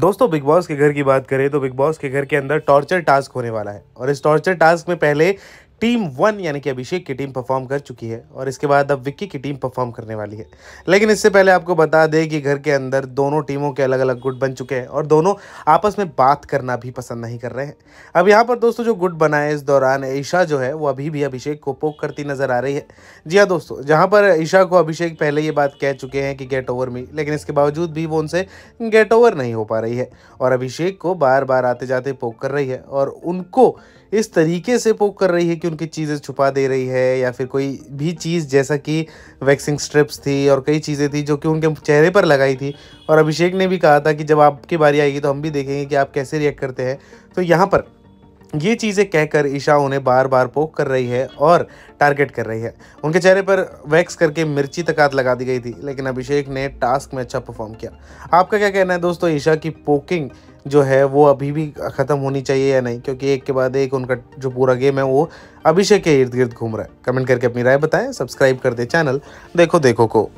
दोस्तों big boss के घर की बात करें तो बिग बॉस के घर के अंदर टॉर्चर टास्क होने वाला है। और इस टॉर्चर टास्क में पहले टीम वन यानी कि अभिषेक की टीम परफॉर्म कर चुकी है और इसके बाद अब विक्की की टीम परफॉर्म करने वाली है। लेकिन इससे पहले आपको बता दें कि घर के अंदर दोनों टीमों के अलग अलग गुट बन चुके हैं और दोनों आपस में बात करना भी पसंद नहीं कर रहे हैं। अब यहाँ पर दोस्तों जो गुट बना है इस दौरान ईशा जो है, वो अभी भी अभिषेक को पोक करती नज़र आ रही है। जी हाँ दोस्तों, जहाँ पर ईशा को अभिषेक पहले ये बात कह चुके हैं कि गेट ओवर मी लेकिन इसके बावजूद भी वो उनसे गेट ओवर नहीं हो पा रही है और अभिषेक को बार बार आते जाते पोक कर रही है और उनको इस तरीके से पोक कर रही है कि उनकी चीज़ें छुपा दे रही है या फिर कोई भी चीज़ जैसा कि वैक्सिंग स्ट्रिप्स थी और कई चीज़ें थी जो कि उनके चेहरे पर लगाई थी। और अभिषेक ने भी कहा था कि जब आपकी बारी आएगी तो हम भी देखेंगे कि आप कैसे रिएक्ट करते हैं। तो यहाँ पर ये चीज़ें कहकर ईशा उन्हें बार बार पोक कर रही है और टारगेट कर रही है। उनके चेहरे पर वैक्स करके मिर्ची तकात लगा दी गई थी, लेकिन अभिषेक ने टास्क में अच्छा परफॉर्म किया। आपका क्या कहना है दोस्तों ईशा की पोकिंग जो है वो अभी भी ख़त्म होनी चाहिए या नहीं? क्योंकि एक के बाद एक उनका जो पूरा गेम है वो अभिषेक के इर्द गिर्द घूम रहा है। कमेंट करके अपनी राय बताएँ, सब्सक्राइब कर दे चैनल, देखो देखो को।